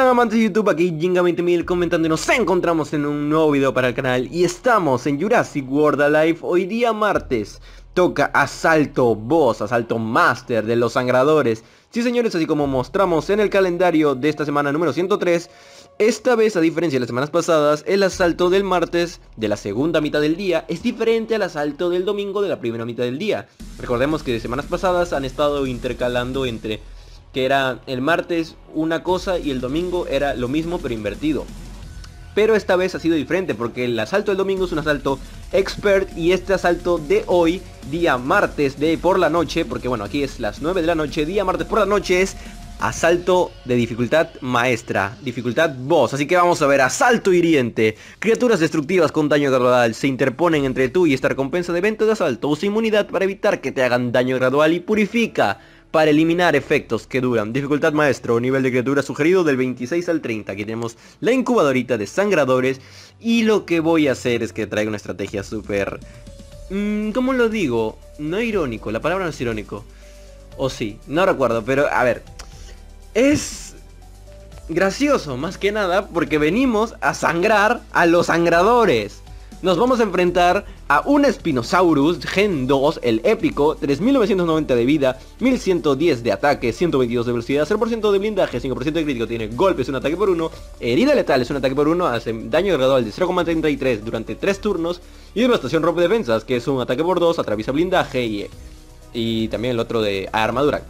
están amantes de YouTube? Aquí Jinga20000 comentando y nos encontramos en un nuevo video para el canal Y estamos en Jurassic World Alive hoy día martes Toca Asalto Boss, Asalto Master de los Sangradores Sí señores, así como mostramos en el calendario de esta semana número 103 Esta vez, a diferencia de las semanas pasadas, el asalto del martes de la segunda mitad del día Es diferente al asalto del domingo de la primera mitad del día Recordemos que de semanas pasadas han estado intercalando entre que era el martes una cosa y el domingo era lo mismo pero invertido. Pero esta vez ha sido diferente porque el asalto del domingo es un asalto expert y este asalto de hoy, día martes de por la noche, porque bueno, aquí es las 9 de la noche, día martes por la noche es asalto de dificultad maestra, dificultad boss. Así que vamos a ver, asalto hiriente. Criaturas destructivas con daño gradual se interponen entre tú y esta recompensa de evento de asalto. Usa inmunidad para evitar que te hagan daño gradual y purifica para eliminar efectos que duran. Dificultad maestro, nivel de criatura sugerido del 26 al 30. Aquí tenemos la incubadorita de sangradores. Y lo que voy a hacer es que traiga una estrategia súper... Mmm, ¿Cómo lo digo? No irónico, la palabra no es irónico. O sí, no recuerdo, pero a ver. Es gracioso, más que nada, porque venimos a sangrar a los sangradores nos vamos a enfrentar a un Spinosaurus Gen 2, el épico, 3990 de vida, 1110 de ataque, 122 de velocidad, 0% de blindaje, 5% de crítico, tiene golpes, un ataque por 1, herida letal es un ataque por 1, hace daño gradual de 0,33 durante 3 turnos, y devastación rompe defensas, que es un ataque por 2, atraviesa blindaje y, y también el otro de armadura.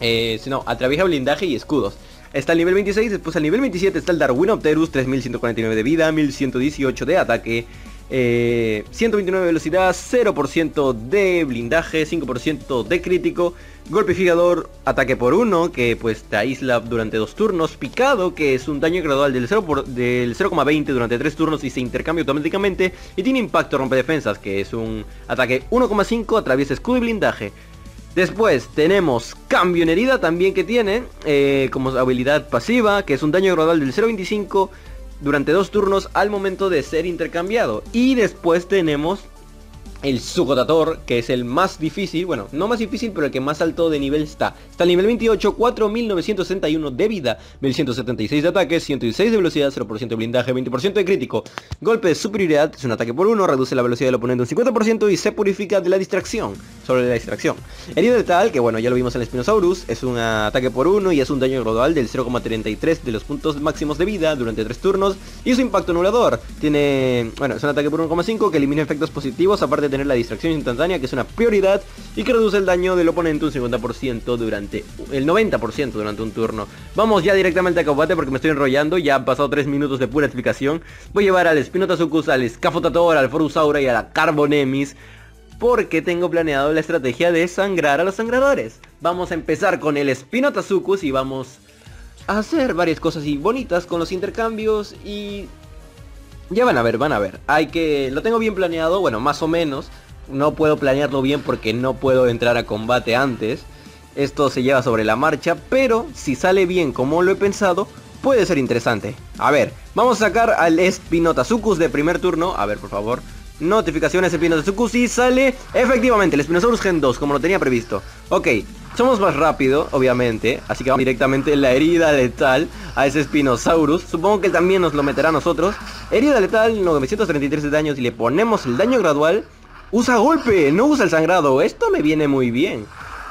Eh, no, atraviesa blindaje y escudos. Está el nivel 26, después al nivel 27 está el Darwinopterus, 3149 de vida, 1118 de ataque, 129 de velocidad, 0% de blindaje, 5% de crítico, golpe figador, ataque por 1, que pues te aísla durante dos turnos, picado, que es un daño gradual del 0,20 durante 3 turnos y se intercambia automáticamente, y tiene impacto rompe defensas, que es un ataque 1,5, atraviesa escudo y blindaje. Después tenemos cambio en herida también que tiene, eh, como habilidad pasiva, que es un daño gradual del 0.25 durante dos turnos al momento de ser intercambiado. Y después tenemos el Sugotator, que es el más difícil, bueno, no más difícil, pero el que más alto de nivel está. Está al nivel 28, 4961 de vida, 1176 de ataque, 116 de velocidad, 0% de blindaje, 20% de crítico. Golpe de superioridad, es un ataque por uno, reduce la velocidad del oponente un 50% y se purifica de la distracción, sobre la distracción. Herida letal, que bueno, ya lo vimos en el Spinosaurus, es un ataque por uno y es un daño gradual del 0,33 de los puntos máximos de vida durante 3 turnos. Y su impacto anulador, tiene, bueno, es un ataque por 1,5 que elimina efectos positivos, aparte de tener la distracción instantánea, que es una prioridad, y que reduce el daño del oponente un 50% durante, el 90% durante un turno. Vamos ya directamente a combate porque me estoy enrollando, ya han pasado 3 minutos de pura explicación. Voy a llevar al Spinotazucus, al Scafotator, al Forusaura y a la Carbonemis, porque tengo planeado la estrategia de sangrar a los sangradores. Vamos a empezar con el Spinotazucus y vamos a hacer varias cosas y bonitas con los intercambios y ya van a ver, van a ver. Hay que... Lo tengo bien planeado, bueno, más o menos. No puedo planearlo bien porque no puedo entrar a combate antes. Esto se lleva sobre la marcha, pero si sale bien como lo he pensado, puede ser interesante. A ver, vamos a sacar al Espinotazucus de primer turno. A ver, por favor. Notificaciones Espinotazucus y sale efectivamente el Spinosaurus Gen 2, como lo tenía previsto. Ok, somos más rápido, obviamente, así que vamos directamente la herida letal a ese Spinosaurus. Supongo que él también nos lo meterá a nosotros. Herida letal, 933 de daños y le ponemos el daño gradual. Usa golpe, no usa el sangrado. Esto me viene muy bien.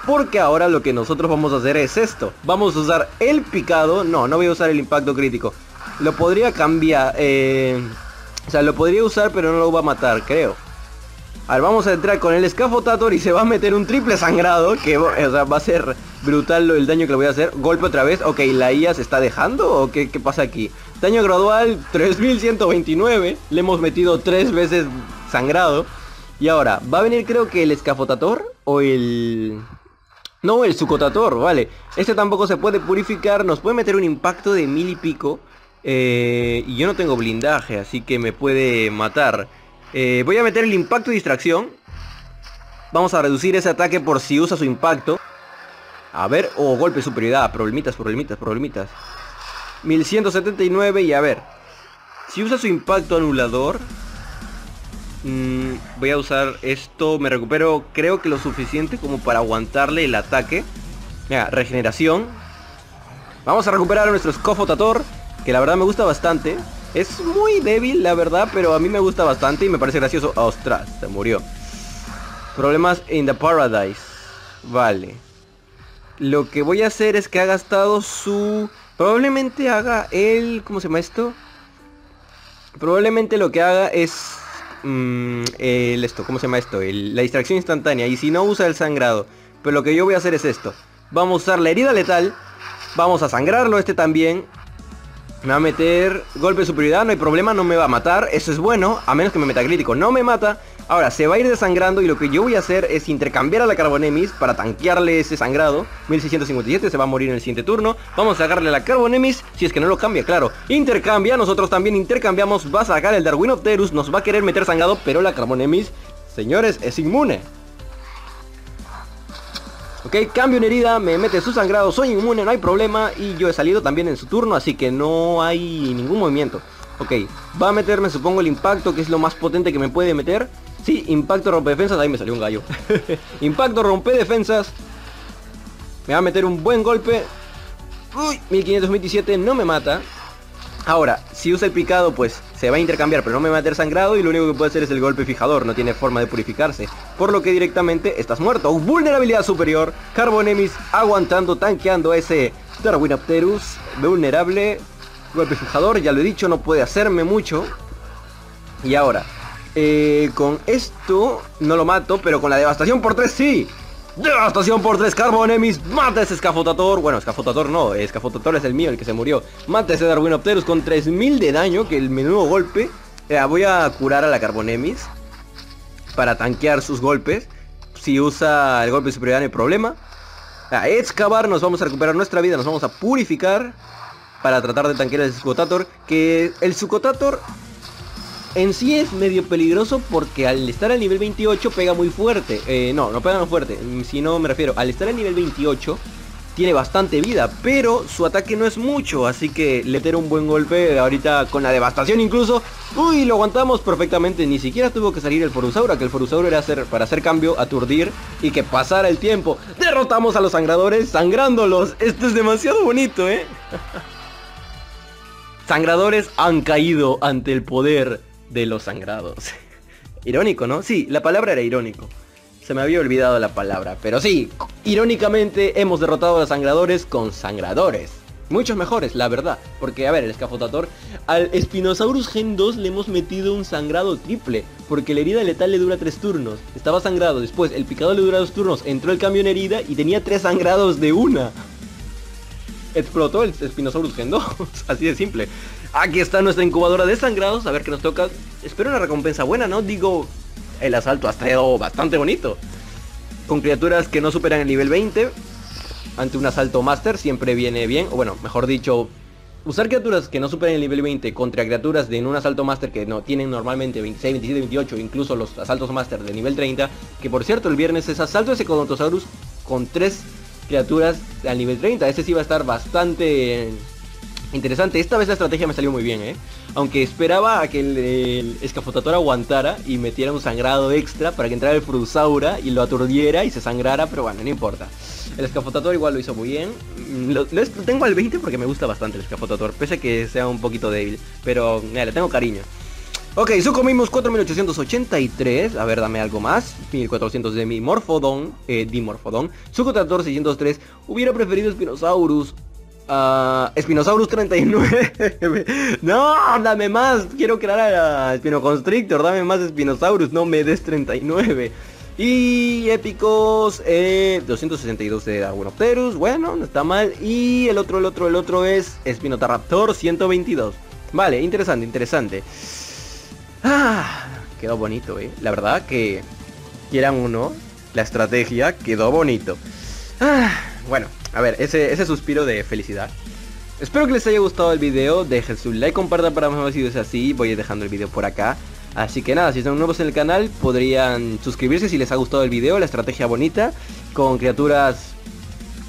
Porque ahora lo que nosotros vamos a hacer es esto. Vamos a usar el picado. No, no voy a usar el impacto crítico. Lo podría cambiar. Eh, o sea, lo podría usar pero no lo va a matar, creo. Vamos a entrar con el Scafotator y se va a meter un triple sangrado. Que o sea, va a ser brutal el daño que le voy a hacer. Golpe otra vez. Ok, ¿la IA se está dejando o qué, qué pasa aquí? Daño gradual 3129. Le hemos metido tres veces sangrado. Y ahora, va a venir creo que el Escafotator o el... No, el Sucotator, vale. Este tampoco se puede purificar. Nos puede meter un impacto de mil y pico. Eh, y yo no tengo blindaje, así que me puede matar. Eh, voy a meter el impacto y distracción. Vamos a reducir ese ataque por si usa su impacto. A ver, oh, golpe superioridad, problemitas, problemitas, problemitas. 1179 y a ver. Si usa su impacto anulador. Mmm, voy a usar esto, me recupero creo que lo suficiente como para aguantarle el ataque. Mira, regeneración. Vamos a recuperar a nuestro Scofotator, que la verdad me gusta bastante. Es muy débil, la verdad, pero a mí me gusta bastante y me parece gracioso. ¡Ostras! Se murió. Problemas in the Paradise. Vale. Lo que voy a hacer es que ha gastado su... Probablemente haga el... ¿Cómo se llama esto? Probablemente lo que haga es... Mm, esto, ¿cómo se llama esto? la distracción instantánea. Y si no usa el sangrado. Pero lo que yo voy a hacer es esto. Vamos a usar la herida letal. Vamos a sangrarlo este también. Me va a meter golpe de superioridad, no hay problema, no me va a matar. Eso es bueno, a menos que me meta crítico. No me mata. Ahora, se va a ir desangrando y lo que yo voy a hacer es intercambiar a la Carbonemis para tanquearle ese sangrado. 1657, se va a morir en el siguiente turno. Vamos a sacarle a la Carbonemis, si es que no lo cambia, claro. Intercambia, nosotros también intercambiamos. Va a sacar el Darwinopterus, nos va a querer meter sangrado, pero la Carbonemis, señores, es inmune. Ok, cambio en herida, me mete su sangrado, soy inmune, no hay problema Y yo he salido también en su turno, así que no hay ningún movimiento. Ok, va a meterme supongo el impacto, que es lo más potente que me puede meter. Sí, impacto rompe defensas, ahí me salió un gallo. Impacto rompe defensas. Me va a meter un buen golpe. Uy, 1527 no me mata Ahora, si usa el picado, pues se va a intercambiar, pero no me va a meter sangrado y lo único que puede hacer es el golpe fijador, no tiene forma de purificarse. Por lo que directamente estás muerto. Vulnerabilidad superior, Carbonemis aguantando, tanqueando ese Darwinopterus, vulnerable. Golpe fijador, ya lo he dicho, no puede hacerme mucho. Y ahora, eh, con esto no lo mato, pero con la devastación por 3 sí. Devastación por 3 Carbonemis. Mata ese escafotator. Bueno, escafotator no. Escafotator es el mío, el que se murió. Mata ese Darwinopterus con 3000 de daño. Que el menudo golpe. Eh, voy a curar a la Carbonemis. Para tanquear sus golpes. Si usa el golpe superior no hay problema. A excavar, nos vamos a recuperar nuestra vida. Nos vamos a purificar. Para tratar de tanquear el Sucotator. Que el Sucotator en sí es medio peligroso porque al estar al nivel 28 pega muy fuerte. Eh, no, no pega muy fuerte. Mm, si no me refiero, al estar al nivel 28 tiene bastante vida, pero su ataque no es mucho, así que le tira un buen golpe ahorita con la devastación incluso. Uy, lo aguantamos perfectamente, ni siquiera tuvo que salir el Forusaura, que el Forusaura era para hacer cambio, aturdir y que pasara el tiempo. Derrotamos a los sangradores, sangrándolos. Esto es demasiado bonito, ¿eh? Sangradores han caído ante el poder de los sangrados. Irónico, ¿no? Sí, la palabra era irónico. Se me había olvidado la palabra. Pero sí, irónicamente hemos derrotado a los sangradores con sangradores. Muchos mejores, la verdad. Porque, a ver, el escafotator... Al Spinosaurus Gen 2 le hemos metido un sangrado triple. Porque la herida letal le dura 3 turnos. Estaba sangrado. Después, el picado le dura 2 turnos. Entró el cambio en herida y tenía 3 sangrados de una. Explotó el Spinosaurus Gen 2. Así de simple. Aquí está nuestra incubadora de sangrados. A ver qué nos toca. Espero una recompensa buena, ¿no? Digo, el asalto ha estado bastante bonito. Con criaturas que no superan el nivel 20. Ante un asalto master siempre viene bien. O bueno, mejor dicho, usar criaturas que no superen el nivel 20 contra criaturas de en un asalto master que no tienen normalmente 26, 27, 28, incluso los asaltos master de nivel 30. Que por cierto, el viernes es asalto ese Codontosaurus con tres criaturas al nivel 30. Ese sí va a estar bastante Interesante, esta vez la estrategia me salió muy bien, ¿eh? Aunque esperaba a que el, escafotator aguantara y metiera un sangrado extra para que entrara el Frusaura y lo aturdiera y se sangrara, pero bueno, no importa. El escafotator igual lo hizo muy bien. Mm, lo, tengo al 20 porque me gusta bastante el escafotator, pese a que sea un poquito débil. Pero, mira, le tengo cariño. Ok, comimos 4883. A ver, dame algo más. 1400 de mi Morfodon, eh, Dimorfodon. Sucotator 603. Hubiera preferido Spinosaurus. Uh, Spinosaurus 39 No, dame más. Quiero crear a Spinoconstrictor. Dame más Spinosaurus, no me des 39 Y épicos eh, 262 de Darwinopterus Bueno, no está mal. Y el otro, el otro, el otro es Spinotaraptor 122 Vale, interesante, interesante ah, Quedó bonito, eh La verdad que Quieran uno La estrategia quedó bonito ah, Bueno a ver, ese, ese suspiro de felicidad. Espero que les haya gustado el video, dejen su like, compartan para más videos así, voy dejando el video por acá. Así que nada, si están nuevos en el canal, podrían suscribirse si les ha gustado el video, la estrategia bonita, con criaturas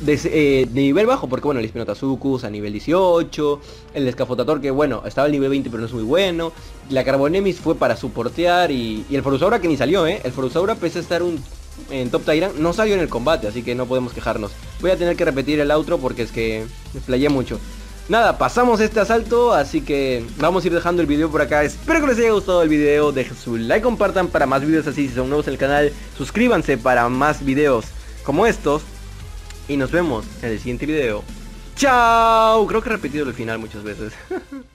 de, eh, nivel bajo, porque bueno, el Spinotazucus a nivel 18, el Escafotator que bueno, estaba al nivel 20 pero no es muy bueno, la Carbonemis fue para soportear y, y el Forusaura que ni salió, ¿eh? El Forusaura pese a estar un en Top Tyrant no salió en el combate, así que no podemos quejarnos. Voy a tener que repetir el outro porque es que me playé mucho. Nada, pasamos este asalto, así que vamos a ir dejando el video por acá. Espero que les haya gustado el video, dejen su like, compartan para más videos así si son nuevos en el canal. Suscríbanse para más videos como estos. Y nos vemos en el siguiente video. ¡Chao! Creo que he repetido el final muchas veces.